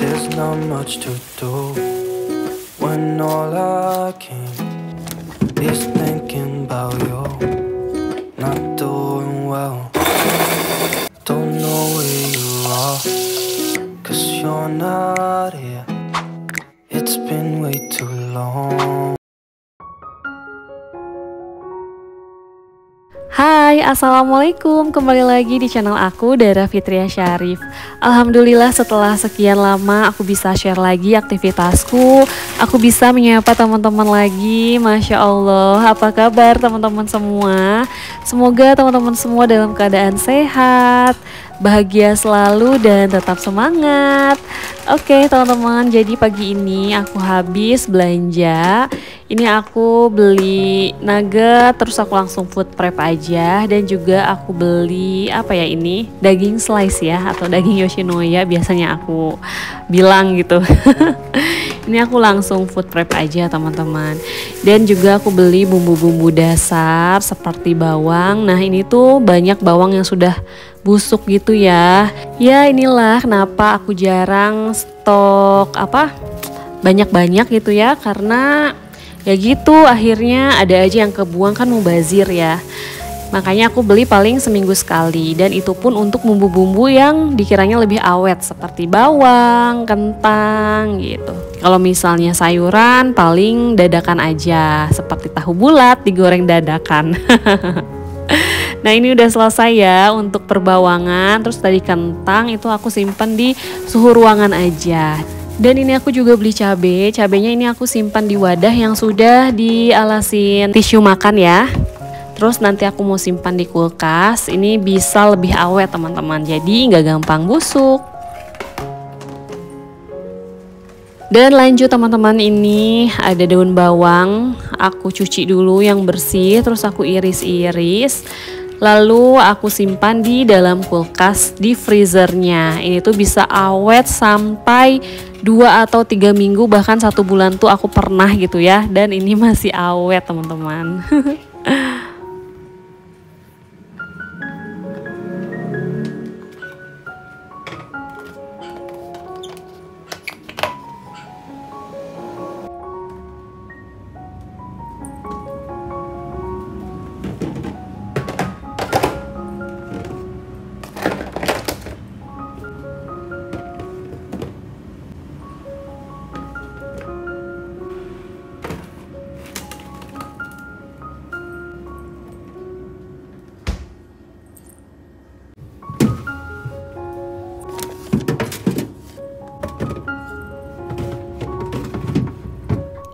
There's not much to do when all I can is thinking about you. Not doing well. Don't know where you are, cause you're not here. It's been way too long. Hai, Assalamualaikum. Kembali lagi di channel aku, Dara Fitria Syarif. Alhamdulillah setelah sekian lama aku bisa share lagi aktivitasku Aku bisa menyapa teman-teman lagi. Masya Allah, apa kabar teman-teman semua? Semoga teman-teman semua dalam keadaan sehat Bahagia selalu dan tetap semangat Oke teman-teman, jadi pagi ini aku habis belanja. Ini aku beli nugget terus aku langsung food prep aja. Dan juga aku beli apa ya ini daging slice ya atau daging yoshinoya biasanya aku bilang gitu. Ini aku langsung food prep aja teman-teman. Dan juga aku beli bumbu-bumbu dasar seperti bawang. Nah ini tuh banyak bawang yang sudah busuk gitu ya ya inilah kenapa aku jarang stok apa banyak-banyak gitu ya karena ya gitu akhirnya ada aja yang kebuang kan mubazir ya makanya aku beli paling seminggu sekali dan itu pun untuk bumbu-bumbu yang dikiranya lebih awet seperti bawang, kentang gitu. Kalau misalnya sayuran paling dadakan aja seperti tahu bulat digoreng dadakan. Nah ini udah selesai ya untuk perbawangan Terus tadi kentang itu aku simpan di suhu ruangan aja dan ini aku juga beli cabe. Cabenya ini aku simpan di wadah yang sudah dialasin tisu makan ya. Terus nanti aku mau simpan di kulkas. Ini bisa lebih awet teman-teman. Jadi nggak gampang busuk. Dan lanjut teman-teman ini ada daun bawang. Aku cuci dulu yang bersih. Terus aku iris-iris. Lalu aku simpan di dalam kulkas di freezernya. Ini tuh bisa awet sampai dua atau tiga minggu bahkan satu bulan tuh aku pernah gitu ya. Dan ini masih awet teman-teman.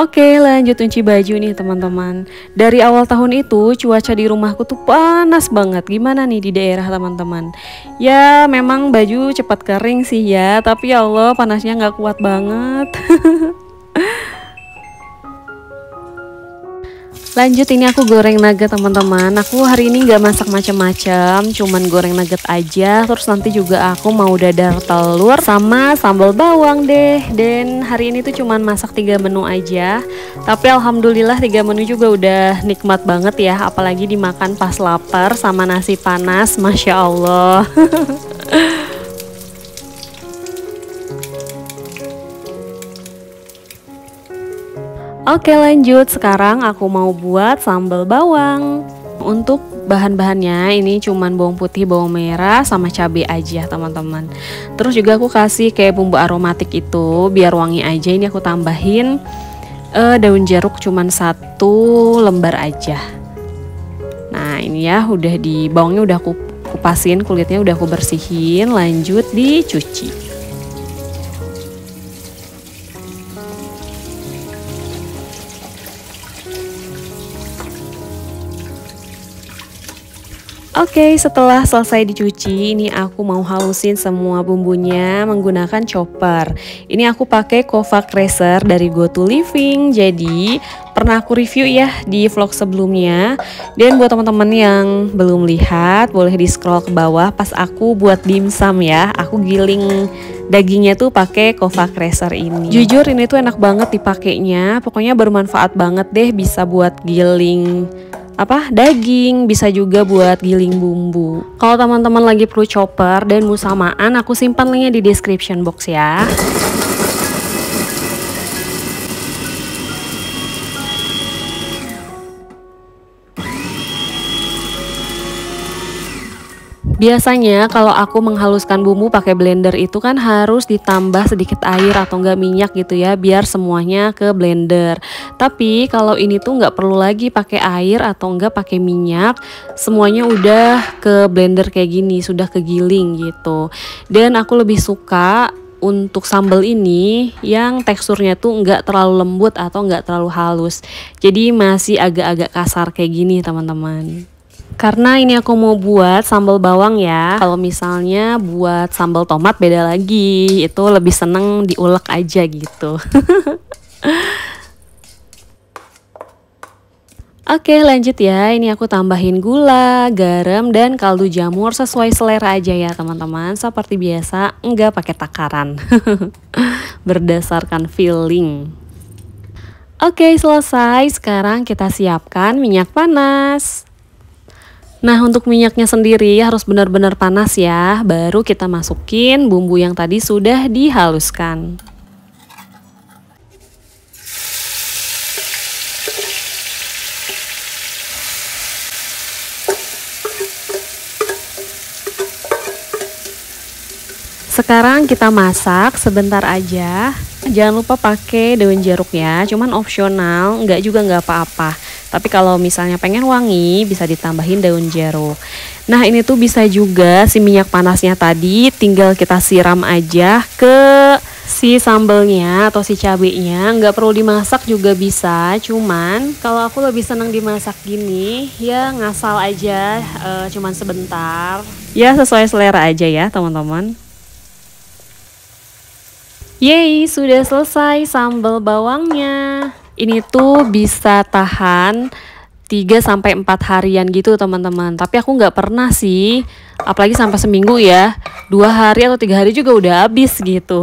Oke lanjut cuci baju nih teman-teman. Dari awal tahun itu cuaca di rumahku tuh panas banget. Gimana nih di daerah teman-teman? Ya memang baju cepat kering sih ya Tapi ya Allah panasnya nggak kuat banget Lanjut ini aku goreng nugget teman-teman. Aku hari ini gak masak macam-macam Cuman goreng nugget aja. Terus nanti juga aku mau dadar telur Sama sambal bawang deh. Dan hari ini tuh cuman masak tiga menu aja. Tapi alhamdulillah tiga menu juga udah nikmat banget ya. Apalagi dimakan pas lapar sama nasi panas. Masya Allah Oke lanjut, sekarang aku mau buat sambal bawang. Untuk bahan-bahannya ini cuman bawang putih, bawang merah, sama cabai aja teman-teman. Terus juga aku kasih kayak bumbu aromatik itu biar wangi aja. Ini aku tambahin uh, daun jeruk cuman satu lembar aja. Nah ini ya udah di bawangnya udah aku kupasin kulitnya udah aku bersihin. Lanjut dicuci Oke, setelah selesai dicuci, ini aku mau halusin semua bumbunya menggunakan chopper. Ini aku pakai Kovac Racer dari Go to Living. Jadi, pernah aku review ya di vlog sebelumnya. Dan buat teman-teman yang belum lihat, boleh di scroll ke bawah pas aku buat dimsum ya. Aku giling dagingnya tuh pakai Kovac Racer ini. Jujur ini tuh enak banget dipakainya. Pokoknya bermanfaat banget deh bisa buat giling apa daging, bisa juga buat giling bumbu. Kalau teman-teman lagi perlu chopper dan musamaan, aku simpan linknya di description box ya. Biasanya kalau aku menghaluskan bumbu pakai blender itu kan harus ditambah sedikit air atau enggak minyak gitu ya biar semuanya ke blender. Tapi kalau ini tuh nggak perlu lagi pakai air atau enggak pakai minyak, semuanya udah ke blender kayak gini, sudah kegiling gitu. Dan aku lebih suka untuk sambal ini yang teksturnya tuh nggak terlalu lembut atau nggak terlalu halus. Jadi masih agak-agak kasar kayak gini teman-teman. Karena ini aku mau buat sambal bawang ya. Kalau misalnya buat sambal tomat beda lagi. Itu lebih seneng diulek aja gitu. Oke lanjut ya, ini aku tambahin gula, garam, dan kaldu jamur sesuai selera aja ya teman-teman. Seperti biasa, enggak pakai takaran. Berdasarkan feeling. Oke selesai, sekarang kita siapkan minyak panas Nah untuk minyaknya sendiri harus benar-benar panas ya Baru kita masukin bumbu yang tadi sudah dihaluskan. Sekarang kita masak sebentar aja. Jangan lupa pakai daun jeruk ya Cuman opsional, nggak juga nggak apa-apa tapi kalau misalnya pengen wangi bisa ditambahin daun jeruk. Nah ini tuh bisa juga si minyak panasnya tadi tinggal kita siram aja ke si sambelnya atau si cabenya. Nggak perlu dimasak juga bisa cuman kalau aku lebih senang dimasak gini ya ngasal aja uh, cuman sebentar. Ya sesuai selera aja ya teman-teman. Yeay, sudah selesai sambal bawangnya ini tuh bisa tahan 3 sampai 4 harian gitu teman-teman. Tapi aku nggak pernah sih, apalagi sampai seminggu ya. Dua hari atau tiga hari juga udah habis gitu.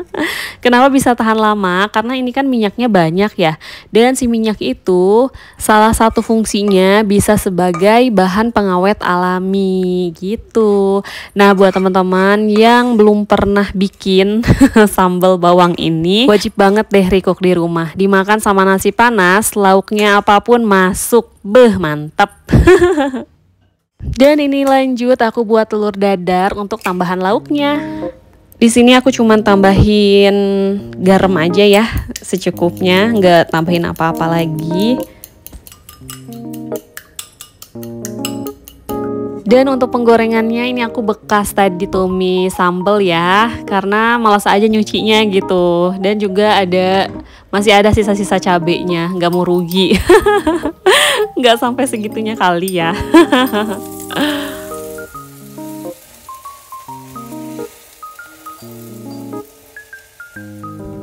Kenapa bisa tahan lama? Karena ini kan minyaknya banyak ya. Dan si minyak itu salah satu fungsinya bisa sebagai bahan pengawet alami gitu. Nah, buat teman-teman yang belum pernah bikin sambal bawang ini, wajib banget deh recook di rumah. Dimakan sama nasi panas, lauknya apa pun masuk Beh, mantap. Dan ini lanjut aku buat telur dadar untuk tambahan lauknya. Di sini aku cuma tambahin garam aja ya, secukupnya, nggak tambahin apa-apa lagi. Dan untuk penggorengannya ini aku bekas tadi tumis sambal ya Karena malas aja nyucinya gitu Dan juga ada masih ada sisa-sisa cabenya nggak mau rugi nggak sampai segitunya kali ya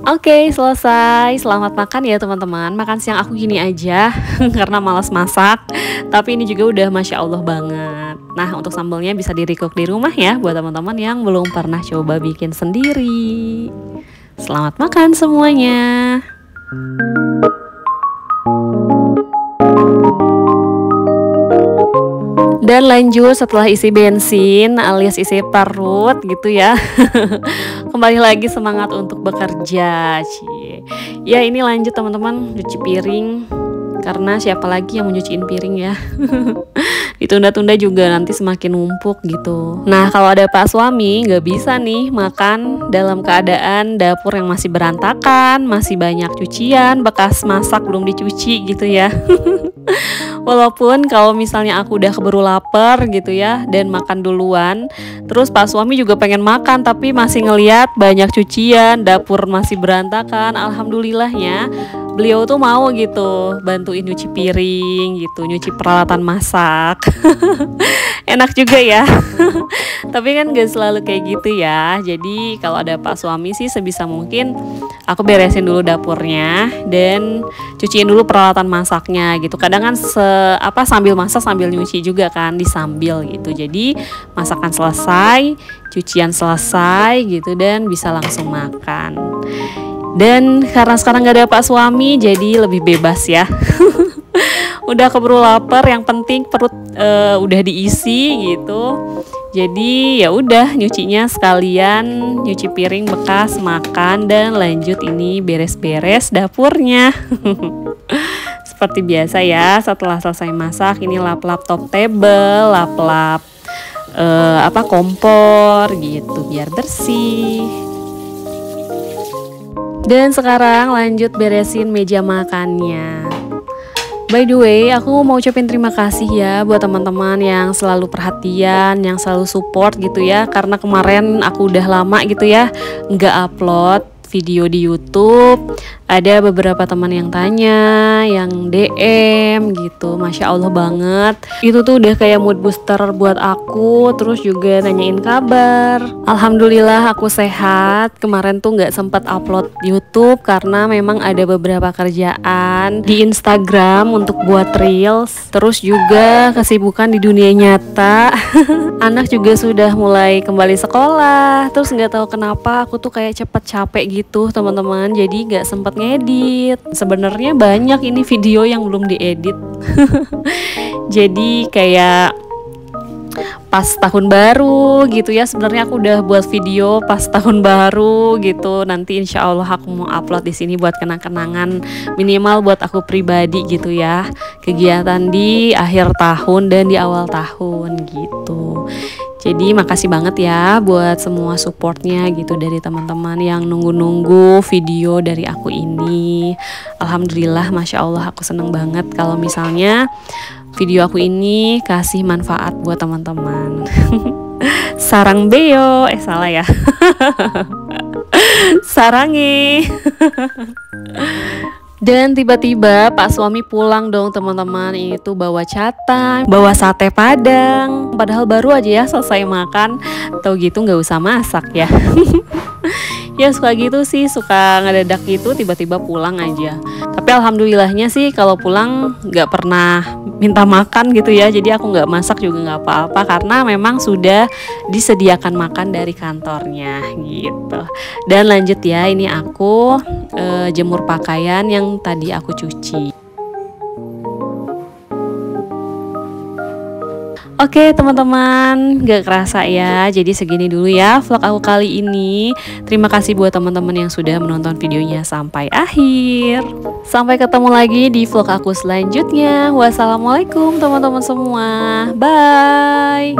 Oke, okay, selesai. Selamat makan ya teman-teman. Makan siang aku gini aja karena malas masak. Tapi ini juga udah masya Allah banget. Nah, untuk sambalnya bisa di di rumah ya buat teman-teman yang belum pernah coba bikin sendiri. Selamat makan semuanya. Dan lanjut setelah isi bensin alias isi perut gitu ya Kembali lagi semangat untuk bekerja Cie. Ya ini lanjut teman-teman cuci piring Karena siapa lagi yang mau nyuciin piring ya ditunda-tunda juga nanti semakin numpuk gitu. Nah kalau ada pak suami nggak bisa nih makan dalam keadaan dapur yang masih berantakan, masih banyak cucian, bekas masak belum dicuci gitu ya. Walaupun kalau misalnya aku udah keburu lapar gitu ya dan makan duluan, terus pak suami juga pengen makan tapi masih ngeliat banyak cucian, dapur masih berantakan. Alhamdulillahnya beliau tuh mau gitu bantuin nyuci piring gitu nyuci peralatan masak enak juga ya. Tapi kan gak selalu kayak gitu ya. Jadi kalau ada pak suami sih sebisa mungkin aku beresin dulu dapurnya dan cuciin dulu peralatan masaknya gitu. Kadang kan se apa sambil masak sambil nyuci juga kan disambil gitu. Jadi masakan selesai cucian selesai gitu dan bisa langsung makan. Dan karena sekarang gak ada pak suami jadi lebih bebas ya udah keburu lapar yang penting perut uh, udah diisi gitu. Jadi ya udah nyucinya sekalian nyuci piring bekas makan dan lanjut ini beres-beres dapurnya. Seperti biasa ya setelah selesai masak ini lap-lap top table lap-lap uh, apa kompor gitu biar bersih. Dan sekarang lanjut beresin meja makannya By the way, aku mau ucapin terima kasih ya buat teman-teman yang selalu perhatian, yang selalu support gitu ya. Karena kemarin aku udah lama gitu ya nggak upload video di YouTube ada beberapa teman yang tanya, yang DM gitu, masya Allah banget. Itu tuh udah kayak mood booster buat aku, terus juga nanyain kabar. Alhamdulillah aku sehat. Kemarin tuh nggak sempat upload YouTube karena memang ada beberapa kerjaan di Instagram untuk buat reels. Terus juga kesibukan di dunia nyata. Anak juga sudah mulai kembali sekolah. Terus nggak tahu kenapa aku tuh kayak cepet capek gitu teman-teman. Jadi nggak sempat ngedit. Sebenarnya banyak ini video yang belum diedit. Jadi kayak pas tahun baru gitu ya sebenarnya aku udah buat video pas tahun baru gitu. Nanti insya Allah aku mau upload di sini buat kenang-kenangan minimal buat aku pribadi gitu ya. Kegiatan di akhir tahun dan di awal tahun gitu jadi makasih banget ya buat semua supportnya gitu dari teman-teman yang nunggu-nunggu video dari aku ini. Alhamdulillah, masya Allah aku seneng banget kalau misalnya video aku ini kasih manfaat buat teman-teman. Sarang Beo, eh salah ya. Sarangi. Dan tiba-tiba Pak suami pulang dong teman-teman. Itu bawa catang, bawa sate padang. Padahal baru aja ya selesai makan. Tahu gitu nggak usah masak ya ya suka gitu sih suka ngedadak gitu tiba-tiba pulang aja. Tapi alhamdulillahnya sih kalau pulang nggak pernah minta makan gitu ya. Jadi aku nggak masak juga nggak apa-apa karena memang sudah disediakan makan dari kantornya gitu. Dan lanjut ya ini aku e, jemur pakaian yang tadi aku cuci Oke teman-teman, gak kerasa ya. Jadi segini dulu ya vlog aku kali ini. Terima kasih buat teman-teman yang sudah menonton videonya sampai akhir. Sampai ketemu lagi di vlog aku selanjutnya. Wassalamualaikum teman-teman semua. Bye